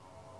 あ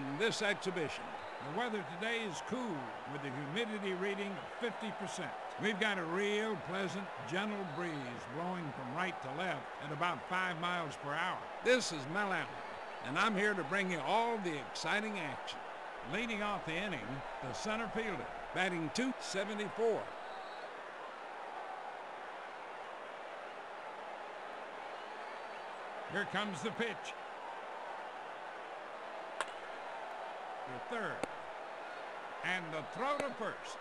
in this exhibition. The weather today is cool with a humidity reading of 50%. We've got a real pleasant, gentle breeze blowing from right to left at about 5 miles per hour. This is Mel Allen, and I'm here to bring you all the exciting action. Leading off the inning, the center fielder. Batting 274. Here comes the pitch. Third. And the throw to first.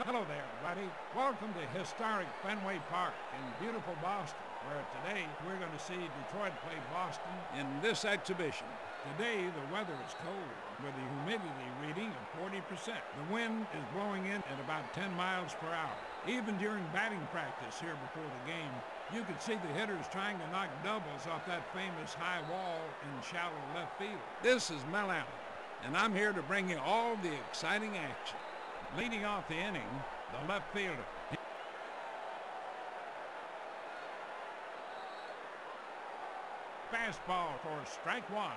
Hello there, everybody. Welcome to historic Fenway Park in beautiful Boston, where today we're going to see Detroit play Boston. in this exhibition. Today, the weather is cold, with a humidity reading of 40%. The wind is blowing in at about 10 miles per hour. Even during batting practice here before the game, you could see the hitters trying to knock doubles off that famous high wall in shallow left field. This is Mel Allen, and I'm here to bring you all the exciting action. Leading off the inning, the left fielder. Fastball for strike one.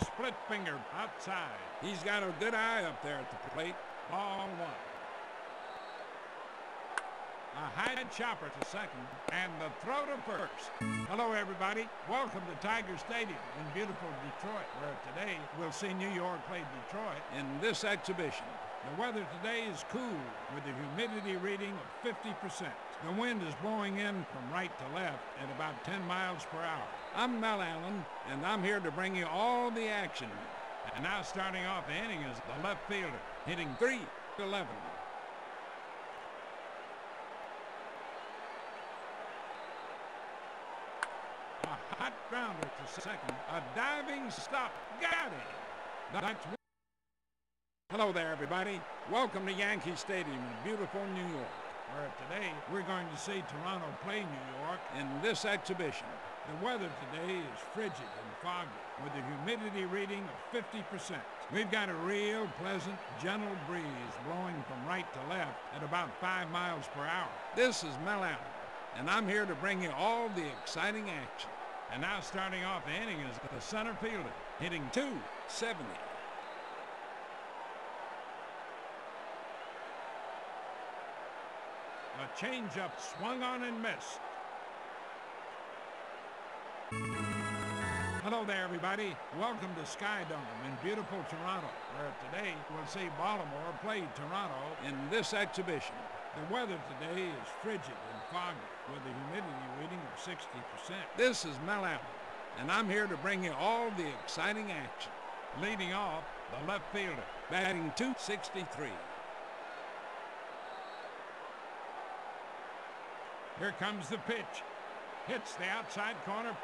Split finger outside. He's got a good eye up there at the plate. Ball one. A high chopper to second, and the throw to first. Hello, everybody. Welcome to Tiger Stadium in beautiful Detroit, where today we'll see New York play Detroit. in this exhibition. The weather today is cool, with a humidity reading of 50%. The wind is blowing in from right to left at about 10 miles per hour. I'm Mel Allen, and I'm here to bring you all the action. And now starting off the inning is the left fielder, hitting 311. A hot grounder to second. A diving stop. Got it. That's. Hello there, everybody. Welcome to Yankee Stadium in beautiful New York. Where today we're going to see Toronto play New York. In this exhibition, The weather today is frigid and foggy with a humidity reading of 50%. We've got a real pleasant, gentle breeze blowing from right to left at about 5 miles per hour. this is Mel Allen, and I'm here to bring you all the exciting action. And now starting off the inning is the center fielder, hitting 270. A changeup swung on and missed. Hello there, everybody. Welcome to Sky Dome in beautiful Toronto, where today we'll see Baltimore play Toronto. In this exhibition, The weather today is frigid and foggy, with a humidity reading of 60%. this is Mel Allen, and I'm here to bring you all the exciting action. Leading off, the left fielder. Batting 263. Here comes the pitch. Hits the outside corner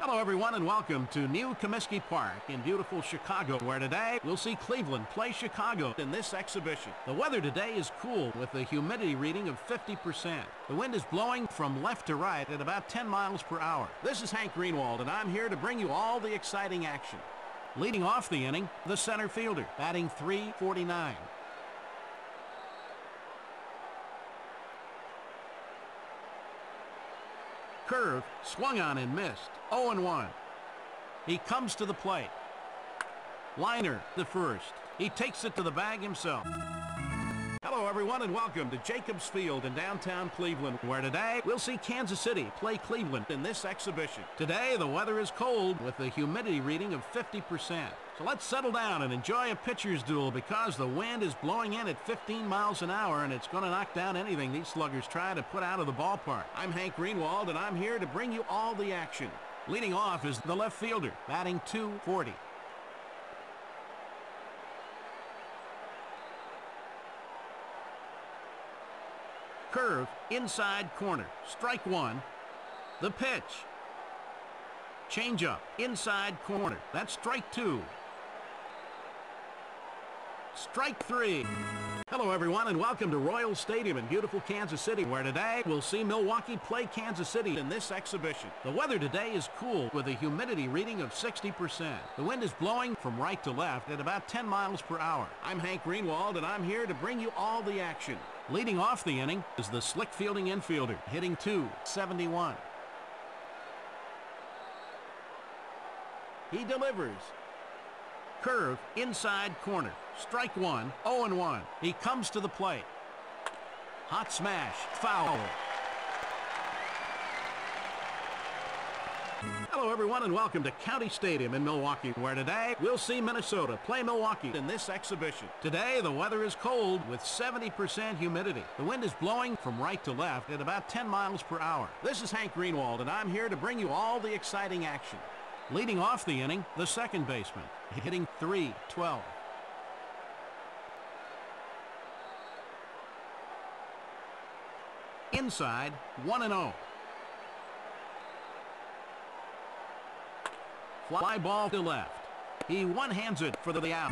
Hello, everyone, and welcome to New Comiskey Park in beautiful Chicago, where today we'll see Cleveland play Chicago in this exhibition. The weather today is cool with a humidity reading of 50%. The wind is blowing from left to right at about 10 miles per hour. This is Hank Greenwald, and I'm here to bring you all the exciting action. Leading off the inning, the center fielder, batting 349. Curve, swung on and missed. 0-1. He comes to the plate. Liner, the first. He takes it to the bag himself. Hello, everyone, and welcome to Jacobs Field in downtown Cleveland, where today we'll see Kansas City play Cleveland in this exhibition. Today, the weather is cold with a humidity reading of 50%. So let's settle down and enjoy a pitcher's duel because the wind is blowing in at 15 miles an hour and it's going to knock down anything these sluggers try to put out of the ballpark. I'm Hank Greenwald, and I'm here to bring you all the action. Leading off is the left fielder, batting 240. Curve, inside corner. Strike one. The pitch. Changeup, inside corner. That's strike two strike three. Hello, everyone, and welcome to Royal Stadium in beautiful Kansas City, where today we'll see Milwaukee play Kansas City in this exhibition. The weather today is cool, with a humidity reading of 60%. The wind is blowing from right to left at about 10 miles per hour. I'm Hank Greenwald, and I'm here to bring you all the action. Leading off the inning is the slick fielding infielder, hitting 271. He delivers. Curve inside corner. Strike one, 0-1. He comes to the plate. Hot smash, foul. Hello, everyone, and welcome to County Stadium in Milwaukee, where today we'll see Minnesota play Milwaukee in this exhibition. Today, the weather is cold with 70% humidity. The wind is blowing from right to left at about 10 miles per hour. This is Hank Greenwald, and I'm here to bring you all the exciting action. Leading off the inning, the second baseman, hitting 3-12. Inside, 1 and 0. Fly ball to left. He one-hands it for the out.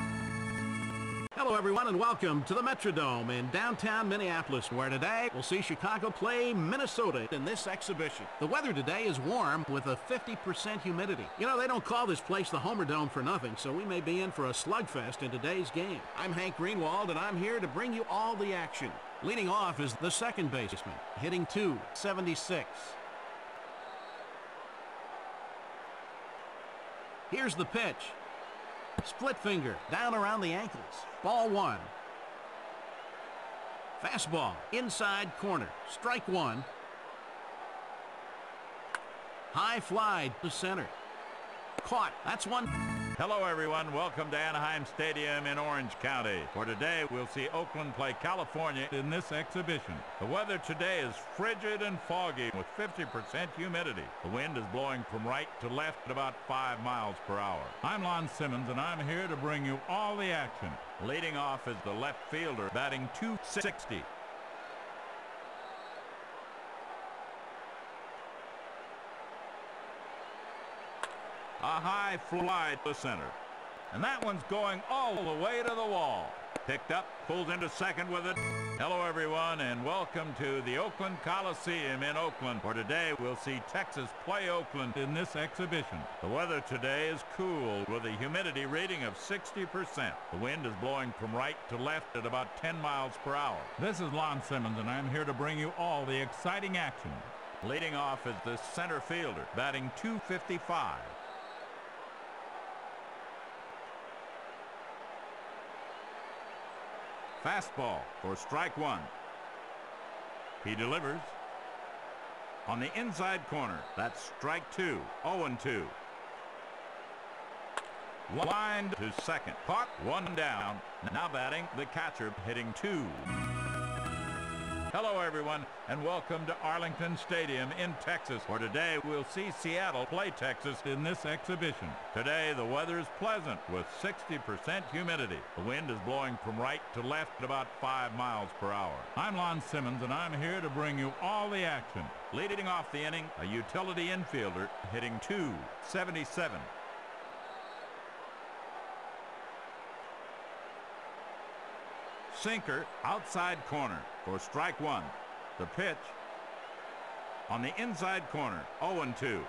Hello, everyone, and welcome to the Metrodome in downtown Minneapolis, where today we'll see Chicago play Minnesota in this exhibition. The weather today is warm with a 50% humidity. You know, they don't call this place the Homer Dome for nothing, so we may be in for a slugfest in today's game. I'm Hank Greenwald, and I'm here to bring you all the action. Leading off is the second baseman, hitting 276. Here's the pitch. Split finger down around the ankles. Ball one. Fastball inside corner. Strike one. High fly to center. Caught. That's one. Hello, everyone. Welcome to Anaheim Stadium in Orange County. For today, we'll see Oakland play California in this exhibition. The weather today is frigid and foggy with 50% humidity. The wind is blowing from right to left at about 5 miles per hour. I'm Lon Simmons, and I'm here to bring you all the action. Leading off is the left fielder, batting 260. A high fly to center. And that one's going all the way to the wall. Picked up, pulls into second with it. Hello, everyone, and welcome to the Oakland Coliseum in Oakland, where today we'll see Texas play Oakland in this exhibition. The weather today is cool with a humidity rating of 60%. The wind is blowing from right to left at about 10 miles per hour. This is Lon Simmons, and I'm here to bring you all the exciting action. Leading off is the center fielder, batting 255. Fastball for strike one. He delivers. On the inside corner, that's strike two, 0-2. Lined to second. Caught, one down. Now batting, the catcher hitting two. Hello, everyone, and welcome to Arlington Stadium in Texas, where today we'll see Seattle play Texas in this exhibition. Today, the weather is pleasant with 60% humidity. The wind is blowing from right to left at about 5 miles per hour. I'm Lon Simmons, and I'm here to bring you all the action. Leading off the inning, a utility infielder hitting 277. Sinker outside corner for strike one. The pitch on the inside corner, 0-2.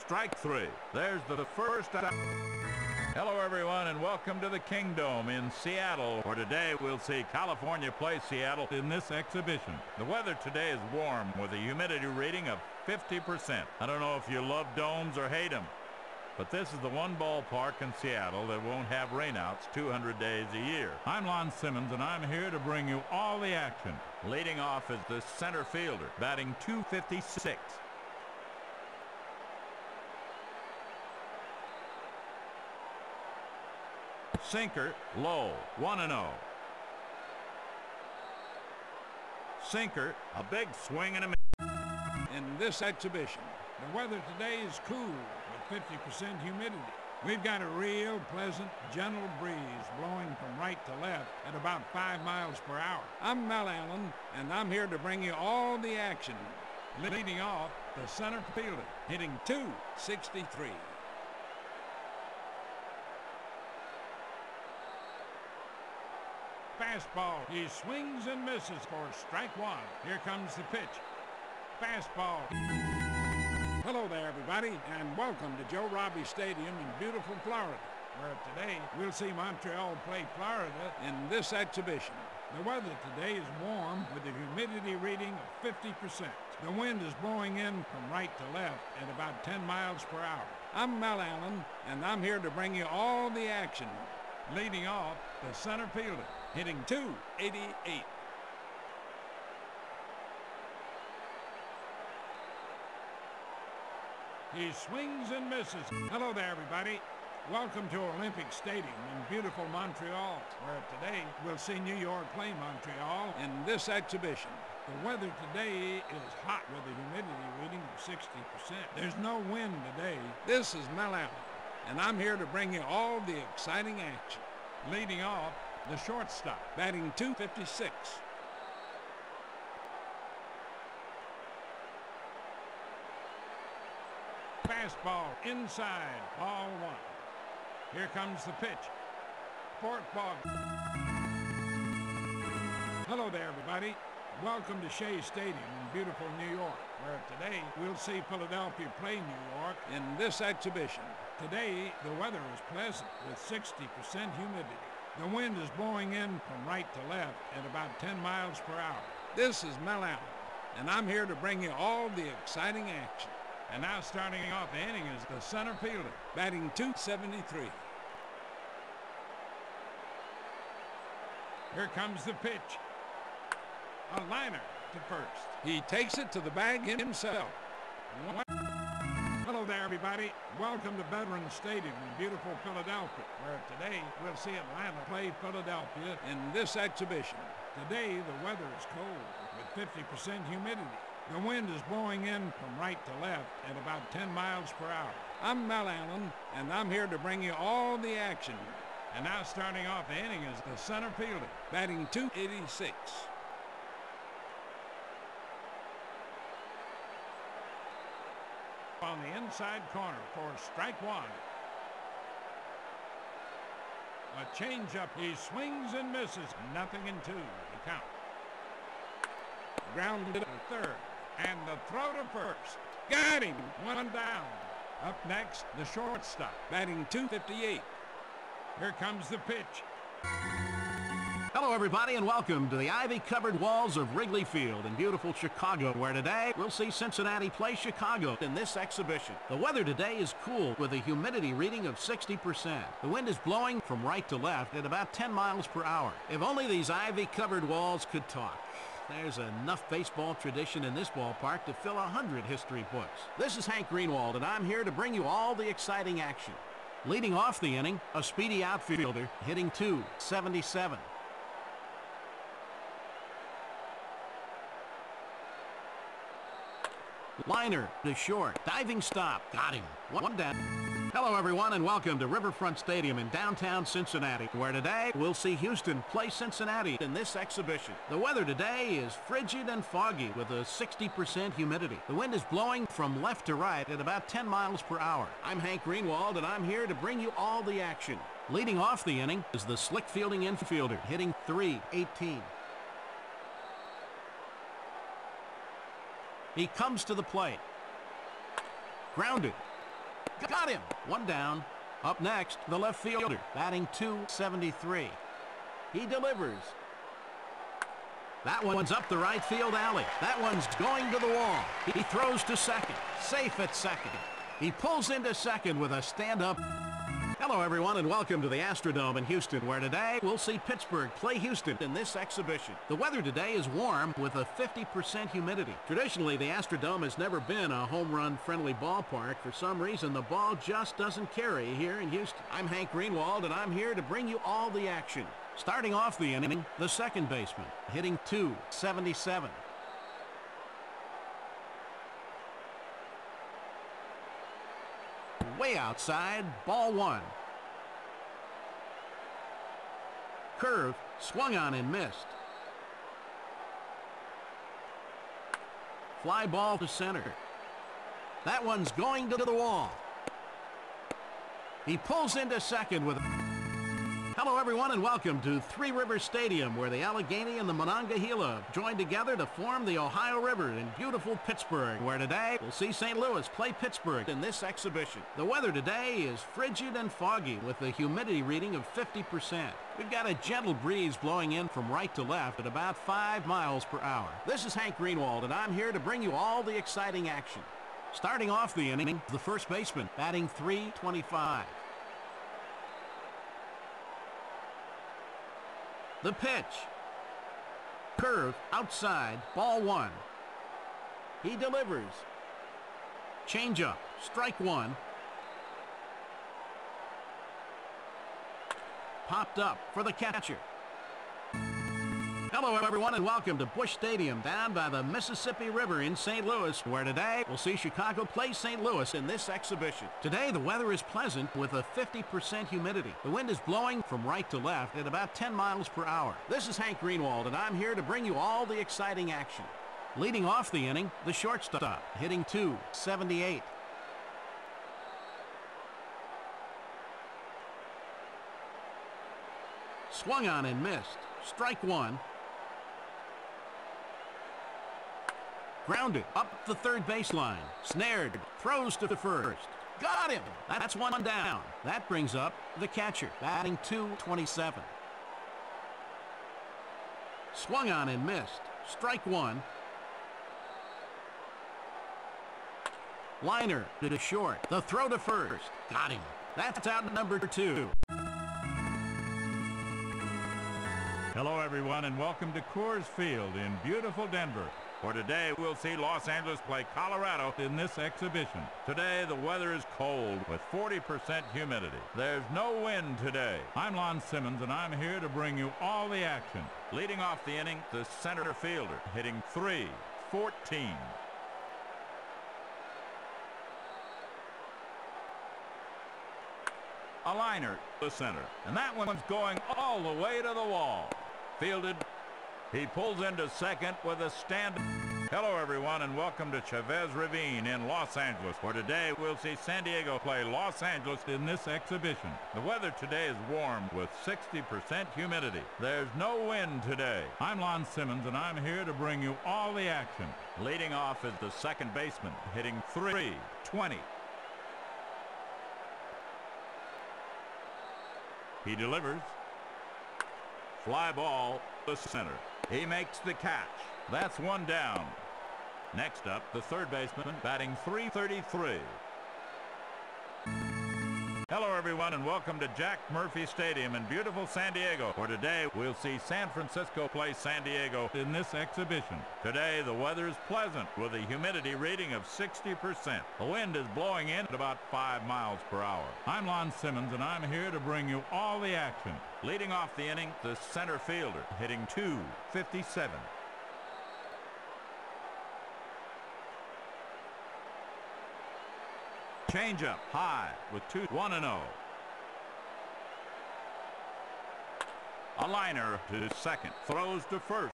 Strike three. There's the first. Hello, everyone, and welcome to the Kingdome in Seattle, where today we'll see California play Seattle in this exhibition. The weather today is warm with a humidity rating of 50%. I don't know if you love domes or hate them, but this is the one ballpark in Seattle that won't have rainouts 200 days a year. I'm Lon Simmons, and I'm here to bring you all the action. Leading off is the center fielder, batting 256. Sinker, low, 1-0. Sinker, a big swing and a miss. In this exhibition, the weather today is cool 50% humidity. We've got a real pleasant, gentle breeze blowing from right to left at about 5 miles per hour. I'm Mel Allen, and I'm here to bring you all the action. Leading off, the center fielder, hitting 263. Fastball. He swings and misses for strike one. Here comes the pitch. Fastball. Hello there, everybody, and welcome to Joe Robbie Stadium in beautiful Florida, where today we'll see Montreal play Florida in this exhibition. The weather today is warm with a humidity reading of 50%. The wind is blowing in from right to left at about 10 miles per hour. I'm Mel Allen, and I'm here to bring you all the action. Leading off, the center fielder, hitting 288. He swings and misses. Hello there, everybody. Welcome to Olympic Stadium in beautiful Montreal, where today we'll see New York play Montreal in this exhibition. The weather today is hot with a humidity reading of 60%. There's no wind today. This is Mel Allen, and I'm here to bring you all the exciting action. Leading off, the shortstop, batting 256. Fastball inside, ball one. Here comes the pitch. Fourth ball. Hello there, everybody. Welcome to Shea Stadium in beautiful New York, where today we'll see Philadelphia play New York in this exhibition. Today, the weather is pleasant with 60% humidity. The wind is blowing in from right to left at about 10 miles per hour. This is Mel Allen, and I'm here to bring you all the exciting action. And now starting off the inning is the center fielder, batting 273. Here comes the pitch. A liner to first. He takes it to the bag himself. Hello there, everybody. Welcome to Veterans Stadium in beautiful Philadelphia, where today we'll see Atlanta play Philadelphia in this exhibition. Today, the weather is cold with 50% humidity. The wind is blowing in from right to left at about 10 miles per hour. I'm Mel Allen, and I'm here to bring you all the action. And now starting off the inning is the center fielder, batting 286. On the inside corner for strike one. A changeup. He swings and misses. Nothing in two. The count. Grounded to third. And the throw to first. Got him. One down. Up next, the shortstop, batting 258. Here comes the pitch. Hello, everybody, and welcome to the ivy-covered walls of Wrigley Field in beautiful Chicago, where today we'll see Cincinnati play Chicago in this exhibition. The weather today is cool with a humidity reading of 60%. The wind is blowing from right to left at about 10 miles per hour. If only these ivy-covered walls could talk. There's enough baseball tradition in this ballpark to fill a hundred history books. This is Hank Greenwald, and I'm here to bring you all the exciting action. Leading off the inning, a speedy outfielder hitting 277. Liner to short. Diving stop. Got him. One down. Hello, everyone, and welcome to Riverfront Stadium in downtown Cincinnati, where today we'll see Houston play Cincinnati in this exhibition. The weather today is frigid and foggy with a 60% humidity. The wind is blowing from left to right at about 10 miles per hour. I'm Hank Greenwald, and I'm here to bring you all the action. Leading off the inning is the slick fielding infielder, hitting 318. He comes to the plate. Grounded. Got him. One down. Up next, the left fielder, batting 273. He delivers. That one's up the right field alley. That one's going to the wall. He throws to second. Safe at second. He pulls into second with a stand-up. Hello, everyone, and welcome to the Astrodome in Houston, where today we'll see Pittsburgh play Houston in this exhibition. The weather today is warm with a 50% humidity. Traditionally, the Astrodome has never been a home run-friendly ballpark. For some reason, the ball just doesn't carry here in Houston. I'm Hank Greenwald, and I'm here to bring you all the action. Starting off the inning, the second baseman, hitting 277. Way outside, ball one. Curve, swung on and missed. Fly ball to center. That one's going to the wall. He pulls into second with... Hello, everyone, and welcome to Three Rivers Stadium, where the Allegheny and the Monongahela joined together to form the Ohio River in beautiful Pittsburgh, where today we'll see St. Louis play Pittsburgh in this exhibition. The weather today is frigid and foggy, with a humidity reading of 50%. We've got a gentle breeze blowing in from right to left at about 5 miles per hour. This is Hank Greenwald, and I'm here to bring you all the exciting action. Starting off the inning, the first baseman, batting 325. The pitch. Curve outside, ball one. He delivers. Changeup, strike one. Popped up for the catcher. Hello, everyone, and welcome to Busch Stadium down by the Mississippi River in St. Louis, where today we'll see Chicago play St. Louis in this exhibition. Today, the weather is pleasant with a 50% humidity. The wind is blowing from right to left at about 10 miles per hour. This is Hank Greenwald, and I'm here to bring you all the exciting action. Leading off the inning, the shortstop, hitting 278. Swung on and missed. Strike one. Grounded up the third baseline. Snared. Throws to the first. Got him. That's one down. That brings up the catcher, batting 227. Swung on and missed. Strike one. Liner to the short. The throw to first. Got him. That's out number two. Hello, everyone, and welcome to Coors Field in beautiful Denver. For today, we'll see Los Angeles play Colorado in this exhibition. Today, the weather is cold with 40% humidity. There's no wind today. I'm Lon Simmons, and I'm here to bring you all the action. Leading off the inning, the center fielder, hitting 3-14. A liner, to the center. And that one's going all the way to the wall. Fielded. He pulls into second with a stand. Hello, everyone, and welcome to Chavez Ravine in Los Angeles, where today we'll see San Diego play Los Angeles in this exhibition. The weather today is warm with 60% humidity. There's no wind today. I'm Lon Simmons, and I'm here to bring you all the action. Leading off is the second baseman, hitting 320. He delivers. Fly ball, the center. He makes the catch. That's one down. Next up, the third baseman batting 333. Hello, everyone, and welcome to Jack Murphy Stadium in beautiful San Diego, where today we'll see San Francisco play San Diego in this exhibition. Today, the weather is pleasant with a humidity rating of 60%. The wind is blowing in at about 5 miles per hour. I'm Lon Simmons, and I'm here to bring you all the action. Leading off the inning, the center fielder, hitting 257. Changeup high with 2 1 and 0. A liner to second. Throws to first.